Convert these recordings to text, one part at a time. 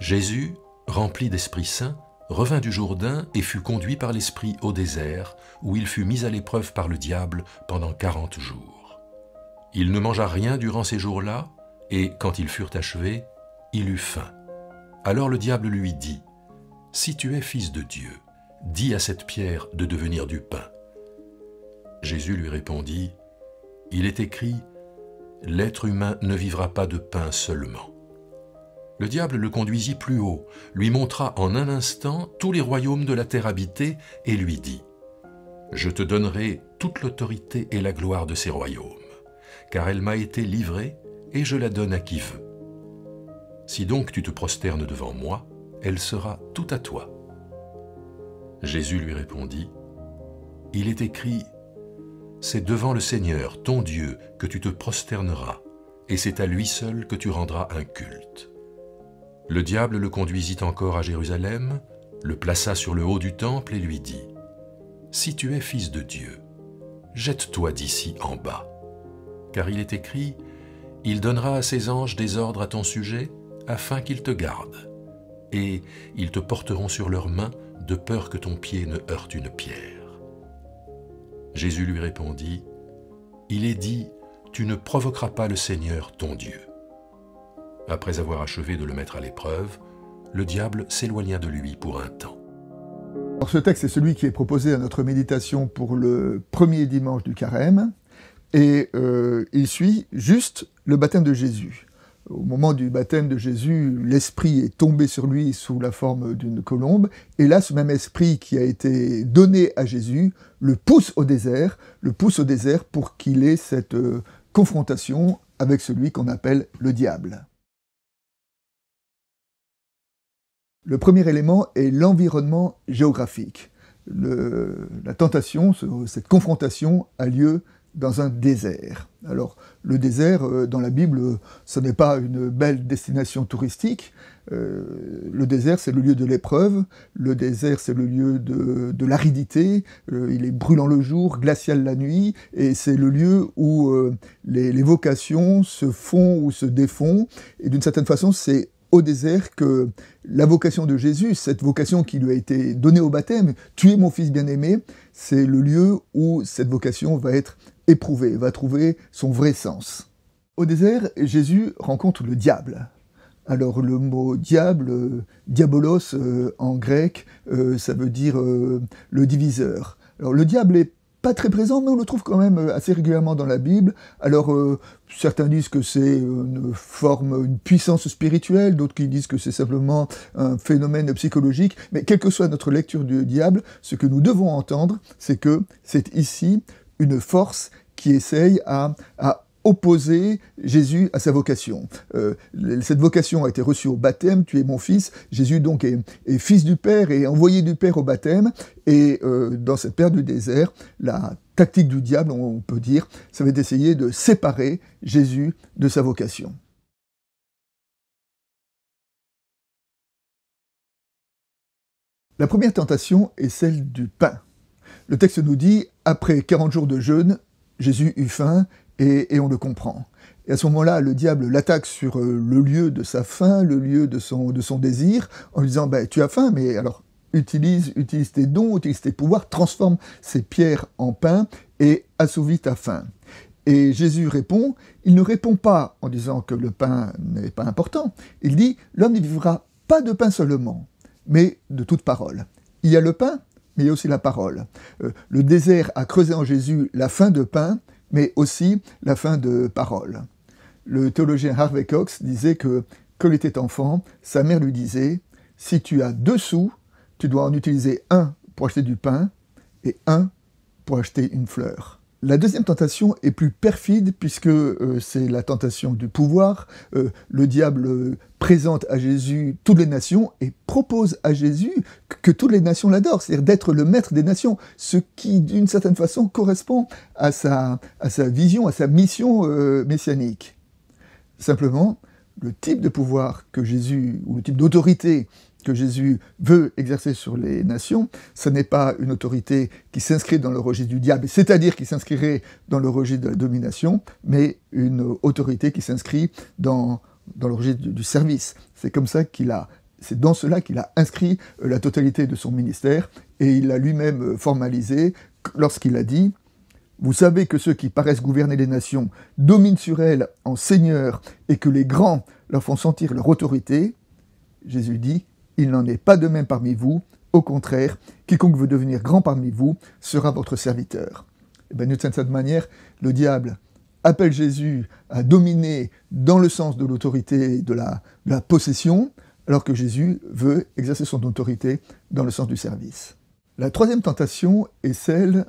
Jésus, rempli d'Esprit Saint, revint du Jourdain et fut conduit par l'Esprit au désert, où il fut mis à l'épreuve par le diable pendant quarante jours. Il ne mangea rien durant ces jours-là, et quand ils furent achevés, il eut faim. Alors le diable lui dit, Si tu es fils de Dieu, dis à cette pierre de devenir du pain. Jésus lui répondit, Il est écrit, L'être humain ne vivra pas de pain seulement. Le diable le conduisit plus haut, lui montra en un instant tous les royaumes de la terre habitée et lui dit, Je te donnerai toute l'autorité et la gloire de ces royaumes, car elle m'a été livrée et je la donne à qui veut. Si donc tu te prosternes devant moi, elle sera tout à toi. Jésus lui répondit, Il est écrit, C'est devant le Seigneur, ton Dieu, que tu te prosterneras, et c'est à lui seul que tu rendras un culte. Le diable le conduisit encore à Jérusalem, le plaça sur le haut du temple et lui dit, Si tu es fils de Dieu, jette-toi d'ici en bas. Car il est écrit, Il donnera à ses anges des ordres à ton sujet, afin qu'ils te gardent, et ils te porteront sur leurs mains de peur que ton pied ne heurte une pierre. Jésus lui répondit, Il est dit, Tu ne provoqueras pas le Seigneur ton Dieu. Après avoir achevé de le mettre à l'épreuve, le diable s'éloigna de lui pour un temps. ce texte est celui qui est proposé à notre méditation pour le premier dimanche du carême, et euh, il suit juste le baptême de Jésus au moment du baptême de Jésus, l'Esprit est tombé sur lui sous la forme d'une colombe, et là, ce même Esprit qui a été donné à Jésus le pousse au désert, le pousse au désert pour qu'il ait cette euh, confrontation avec celui qu'on appelle le diable. Le premier élément est l'environnement géographique. la tentation, cette confrontation a lieu dans un désert. Alors, le désert, euh, dans la Bible, ce n'est pas une belle destination touristique. Euh, le désert, c'est le lieu de l'épreuve. Le désert, c'est le lieu de, l'aridité. Euh, il est brûlant le jour, glacial la nuit. Et c'est le lieu où les, les vocations se font ou se défont. Et d'une certaine façon, c'est au désert que la vocation de Jésus, cette vocation qui lui a été donnée au baptême, tu es mon fils bien-aimé, c'est le lieu où cette vocation va être éprouvé, va trouver son vrai sens. Au désert, Jésus rencontre le diable. Alors le mot diable, euh, diabolos euh, en grec, euh, ça veut dire le diviseur. Alors le diable est pas très présent, mais on le trouve quand même assez régulièrement dans la Bible. Alors certains disent que c'est une forme, une puissance spirituelle, d'autres qui disent que c'est simplement un phénomène psychologique. Mais quelle que soit notre lecture du diable, ce que nous devons entendre, c'est que c'est ici une force qui essaye à, opposer Jésus à sa vocation. Euh, cette vocation a été reçue au baptême, tu es mon fils. Jésus donc est, fils du Père et envoyé du Père au baptême. Et euh, dans cette période du désert, la tactique du diable, on peut dire, ça va être d'essayer de séparer Jésus de sa vocation. La première tentation est celle du pain. Le texte nous dit, après 40 jours de jeûne, Jésus eut faim et, on le comprend. Et à ce moment-là, le diable l'attaque sur euh, le lieu de sa faim, le lieu de son, désir, en lui disant bah, Tu as faim, mais alors utilise, utilise tes dons, utilise tes pouvoirs, transforme ces pierres en pain et assouvis ta faim. Et Jésus répond Il ne répond pas en disant que le pain n'est pas important. Il dit L'homme ne vivra pas de pain seulement, mais de toute parole. Il y a le pain, mais il y a aussi la parole. Euh, le désert a creusé en Jésus la faim de pain, mais aussi la faim de parole. Le théologien Harvey Cox disait que, quand il était enfant, sa mère lui disait Si tu as deux sous, tu dois en utiliser un pour acheter du pain et un pour acheter une fleur. La deuxième tentation est plus perfide puisque euh, c'est la tentation du pouvoir. Euh, le diable présente à Jésus toutes les nations et propose à Jésus que toutes les nations l'adorent, c'est-à-dire d'être le maître des nations, ce qui d'une certaine façon correspond à sa, à sa vision, à sa mission euh, messianique. Simplement, le type de pouvoir que Jésus, ou le type d'autorité que Jésus veut exercer sur les nations, ce n'est pas une autorité qui s'inscrit dans le registre du diable, c'est-à-dire qui s'inscrirait dans le registre de la domination, mais une autorité qui s'inscrit dans, dans le registre du, service. C'est comme ça qu'il a c'est dans cela qu'il a inscrit la totalité de son ministère, et il l'a lui-même formalisé lorsqu'il a dit vous savez que ceux qui paraissent gouverner les nations dominent sur elles en seigneurs et que les grands leur font sentir leur autorité. Jésus dit, il n'en est pas de même parmi vous, au contraire, quiconque veut devenir grand parmi vous sera votre serviteur. Et bien, de cette manière, le diable appelle Jésus à dominer dans le sens de l'autorité de la, de la possession, alors que Jésus veut exercer son autorité dans le sens du service. La troisième tentation est celle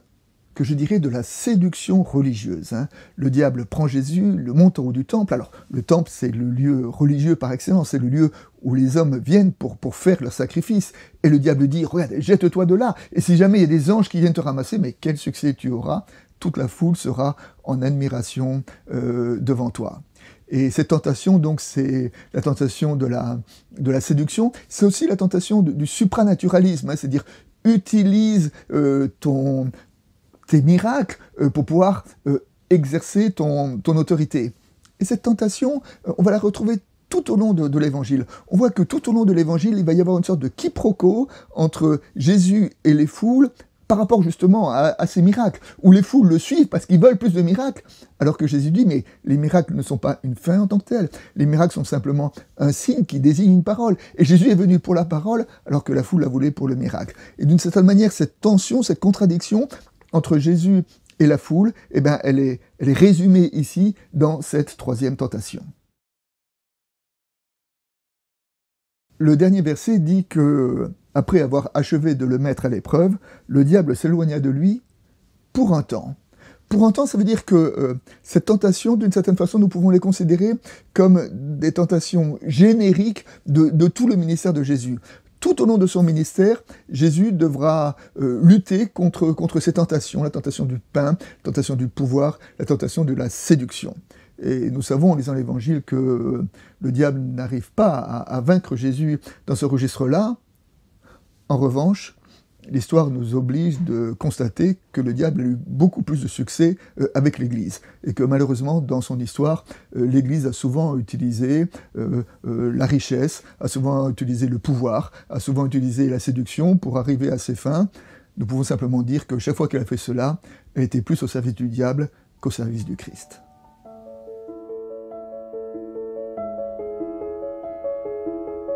que je dirais de la séduction religieuse. Hein. Le diable prend Jésus, le monte en haut du temple. Alors, le temple, c'est le lieu religieux par excellence, c'est le lieu où les hommes viennent pour, pour faire leur sacrifice. Et le diable dit, regarde, jette-toi de là. Et si jamais il y a des anges qui viennent te ramasser, mais quel succès tu auras Toute la foule sera en admiration euh, devant toi. Et cette tentation, donc, c'est la tentation de la, de la séduction. C'est aussi la tentation du supranaturalisme, hein, c'est-à-dire utilise euh, ton, tes miracles euh, pour pouvoir euh, exercer ton, autorité. Et cette tentation, euh, on va la retrouver tout au long de, l'évangile. On voit que tout au long de l'évangile, il va y avoir une sorte de quiproquo entre Jésus et les foules par rapport justement à, à, ces miracles, où les foules le suivent parce qu'ils veulent plus de miracles, alors que Jésus dit, mais les miracles ne sont pas une fin en tant que telle, les miracles sont simplement un signe qui désigne une parole, et Jésus est venu pour la parole, alors que la foule la voulait pour le miracle. Et d'une certaine manière, cette tension, cette contradiction, entre Jésus et la foule, eh ben, elle, est, résumée ici dans cette troisième tentation. Le dernier verset dit que, après avoir achevé de le mettre à l'épreuve, le diable s'éloigna de lui pour un temps. Pour un temps, ça veut dire que euh, cette tentation, d'une certaine façon, nous pouvons les considérer comme des tentations génériques de tout le ministère de Jésus tout au long de son ministère, Jésus devra euh, lutter contre, contre ces tentations, la tentation du pain, la tentation du pouvoir, la tentation de la séduction. Et nous savons en lisant l'Évangile que euh, le diable n'arrive pas à, vaincre Jésus dans ce registre-là. En revanche, l'histoire nous oblige de constater que le diable a eu beaucoup plus de succès euh, avec l'Église et que malheureusement dans son histoire, euh, l'Église a souvent utilisé euh, la richesse, a souvent utilisé le pouvoir, a souvent utilisé la séduction pour arriver à ses fins. Nous pouvons simplement dire que chaque fois qu'elle a fait cela, elle était plus au service du diable qu'au service du Christ.